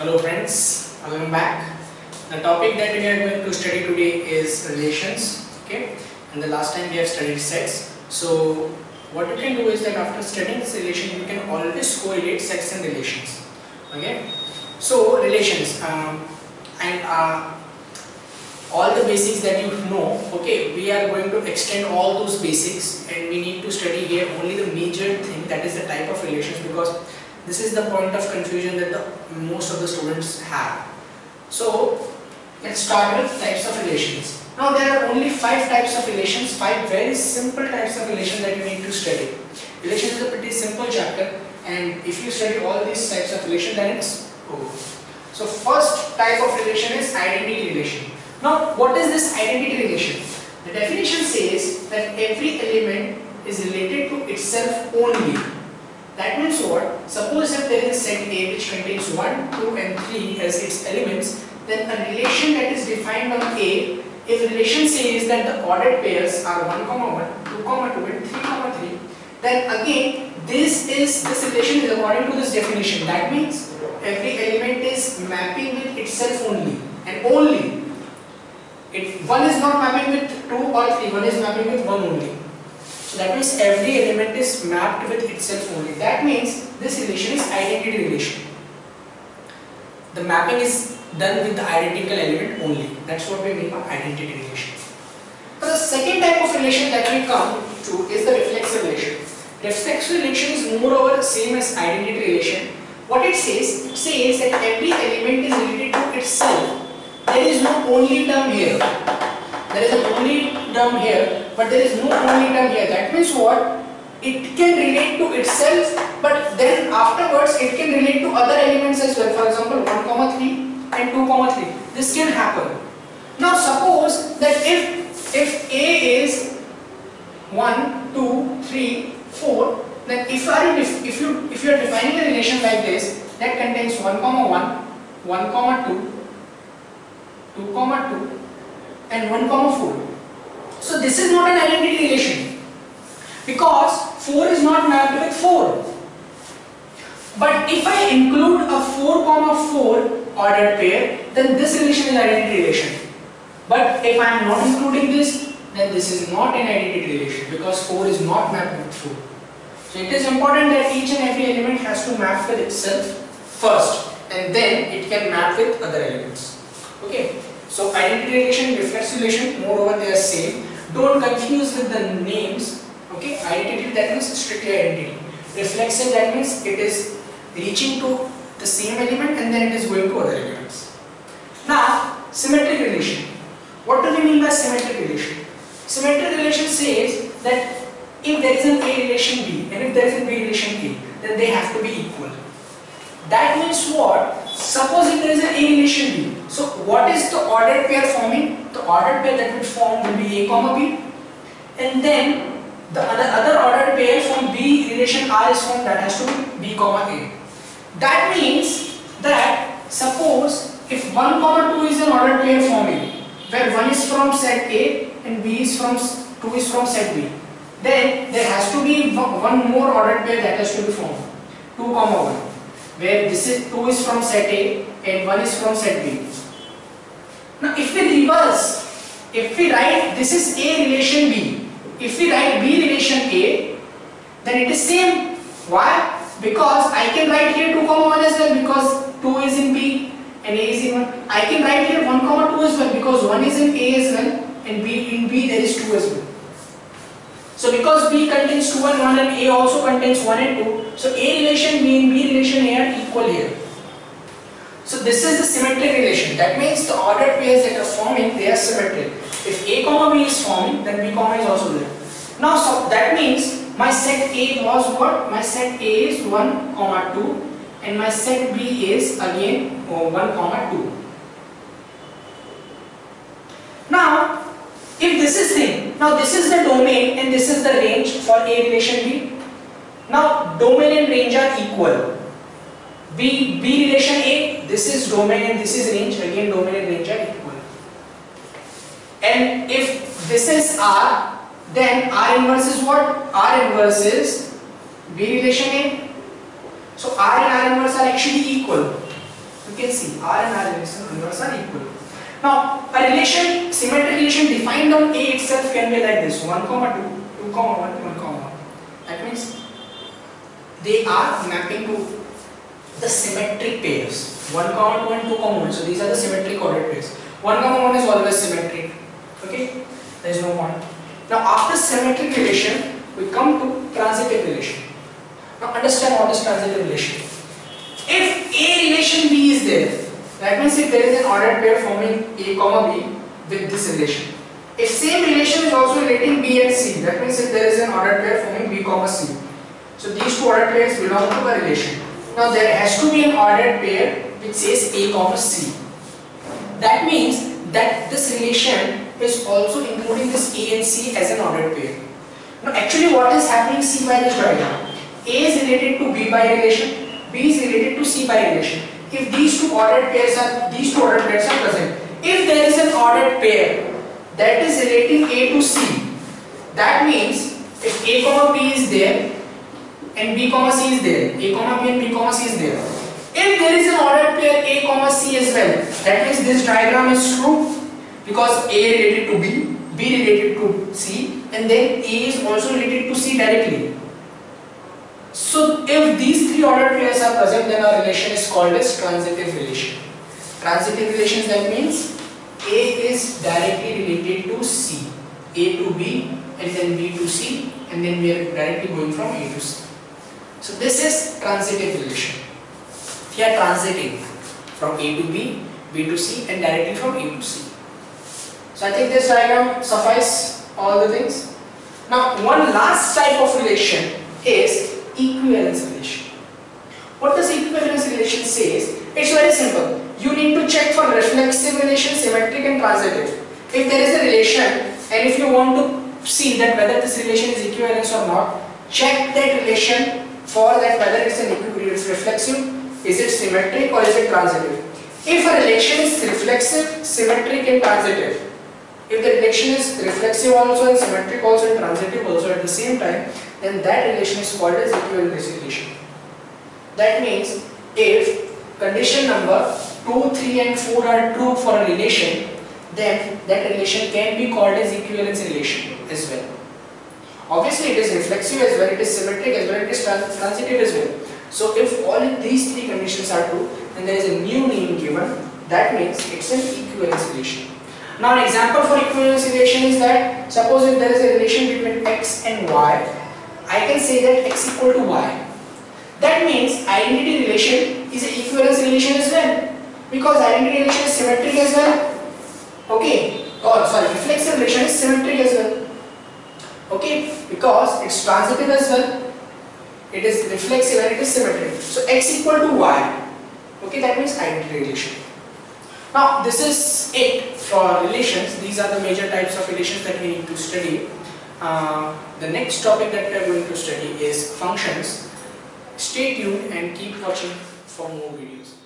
Hello friends, welcome back. The topic that we are going to study today is relations. Okay, and the last time we have studied sets. So what you can do is that after studying this relation, you can always correlate sets and relations. Okay, so relations um, and uh, all the basics that you know. Okay, we are going to extend all those basics, and we need to study here only the major thing that is the type of relations because this is the point of confusion that the most of the students have. So let's start with types of relations. Now there are only five types of relations, five very simple types of relations that you need to study. Relations is a pretty simple chapter and if you study all these types of relation then it's over. So first type of relation is identity relation. Now what is this identity relation? The definition says that every element is related to itself only that means what? Suppose if there is a set A which contains 1, 2 and 3 as its elements, then a relation that is defined on A, if relation says that the ordered pairs are 1, comma 1, 2, comma 2 and 3, comma 3, then again this is this relation is according to this definition. That means every element is mapping with itself only and only. If one is not mapping with 2 or 3, one is mapping with 1 only. So that means every element is mapped with itself only. That means this relation is identity relation. The mapping is done with the identical element only. That's what we mean by identity relation. But the second type of relation that we come to is the reflexive relation. Reflexive relation is moreover the same as identity relation. What it says, it says that every element is related to itself. There is no only term here. There is a only term here, but there is no only term here. That means what? It can relate to itself, but then afterwards it can relate to other elements as well. For example, 1 comma 3 and 2 comma 3. This can happen. Now suppose that if if A is 1, 2, 3, 4, then if you if you if you are defining a relation like this that contains 1 comma 1, 1 comma 2, 2 comma 2 and 1 comma 4. So this is not an identity relation because 4 is not mapped with 4. But if I include a 4 comma 4 ordered pair then this relation is identity relation. But if I am not including this then this is not an identity relation because 4 is not mapped with 4. So it is important that each and every element has to map with itself first and then it can map with other elements. Okay. So identity relation, reflexive relation, moreover they are same. Don't confuse with the names. Okay, identity that means strictly identity. Reflexive that means it is reaching to the same element and then it is going to other elements. Now, symmetric relation. What do we mean by symmetric relation? Symmetric relation says that if there is an A relation B and if there is a B relation A, then they have to be equal. That means what? Suppose if there is an A relation B. So what is the ordered pair forming? The ordered pair that would form will be A comma B. And then the other, ordered pair from B relation R is formed that has to be B comma A. That means that suppose if 1 comma 2 is an ordered pair forming where 1 is from set A and B is from 2 is from set B then there has to be one more ordered pair that has to be formed 2 comma 1 where this is 2 is from set A and 1 is from set B. Now if we reverse, if we write this is A relation B, if we write B relation A, then it is same. Why? Because I can write here 2 comma 1 as well because 2 is in B and A is in 1. I can write here 1 comma 2 as well because 1 is in A as well and B in B there is 2 as well. So because B contains 2 and 1 and A also contains 1 and 2, so A relation B and B relation A are equal here. So this is the symmetric relation. That means the ordered pairs that are forming, they are symmetric. If A comma B is forming, then B comma is also there. Now so that means my set A was what? My set A is 1 comma 2 and my set B is again uh, 1 comma 2. Now if this is thing, now this is the domain and this is the range for A relation B. Now domain and range are equal. B, B relation A, this is domain and this is range, again domain and range are equal. And if this is R, then R inverse is what? R inverse is B relation A. So R and R inverse are actually equal. You can see R and R inverse are equal. Now, a relation, symmetric relation defined on A itself can be like this 1 comma 2, 2 comma 1, 1 comma 1. That means they are mapping to the symmetric pairs 1 comma 2 and 2 comma 1. So, these are the symmetric ordered pairs. 1 comma 1 is always symmetric. Okay, there is no point. Now, after symmetric relation, we come to transitive relation. Now, understand what is transitive relation. If A relation B is there, that means if there is an ordered pair forming A comma B with this relation. If same relation is also relating B and C, that means if there is an ordered pair forming B comma C. So these two ordered pairs belong to a relation. Now there has to be an ordered pair which says A comma see. That means that this relation is also including this A and C as an ordered pair. Now actually what is happening C by this diagram. A is related to B by relation, B is related to C by relation if these two ordered pairs are these two ordered pairs are present if there is an ordered pair that is relating a to c that means if a comma b is there and b comma c is there a comma b and b comma c is there if there is an ordered pair a comma c as well that means this diagram is true because a related to b b related to c and then a is also related to c directly so if these three ordered pairs are present then our relation is called as transitive relation. Transitive relations that means A is directly related to C, A to B and then B to C and then we are directly going from A to C. So this is transitive relation. We are transiting from A to B, B to C and directly from A to C. So I think this diagram suffice all the things. Now one last type of relation is equivalence relation. What does equivalence relation says? It's very simple. You need to check for reflexive relation, symmetric and transitive. If there is a relation and if you want to see that whether this relation is equivalence or not, check that relation for that whether it's an equivalence reflexive, is it symmetric or is it transitive. If a relation is reflexive, symmetric and transitive, if the relation is reflexive also and symmetric also and transitive also at the same time, then that relation is called as equivalence relation. That means if condition number 2, 3 and 4 are true for a relation, then that relation can be called as equivalence relation as well. Obviously it is reflexive as well, it is symmetric as well, it is transitive as well. So if all these three conditions are true, then there is a new name given, that means it's an equivalence relation. Now an example for equivalence relation is that suppose if there is a relation between x and y I can say that x equal to y. That means identity relation is an equivalence relation as well. Because identity relation is symmetric as well. Okay. Or sorry, reflexive relation is symmetric as well. Because it's transitive as well. It is reflexive and it is symmetric. So x equal to y. Okay, that means identity relation. Now this is it for relations. These are the major types of relations that we need to study. Uh, the next topic that we are going to study is functions. Stay tuned and keep watching for more videos.